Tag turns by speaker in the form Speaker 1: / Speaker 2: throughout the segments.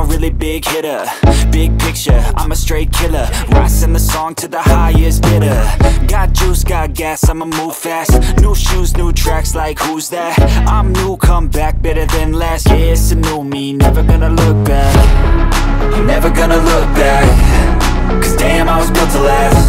Speaker 1: really big hitter Big picture, I'm a straight killer. Rising the song to the highest bidder. Got juice, got gas, I'ma move fast. New shoes, new tracks, like who's that? I'm new, come back, better than last Yeah, it's a new me, never gonna look back. Never gonna look back. Cause damn, I was built to last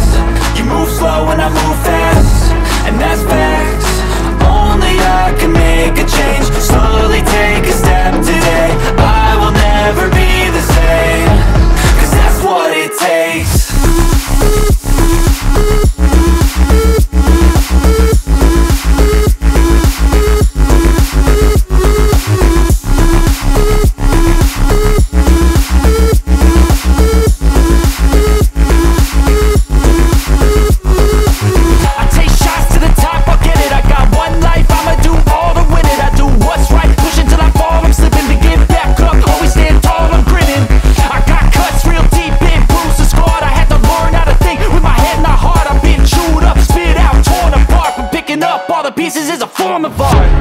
Speaker 1: pieces is a form of art.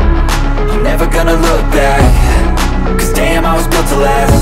Speaker 1: I'm never gonna look back. Cause damn, I was built to last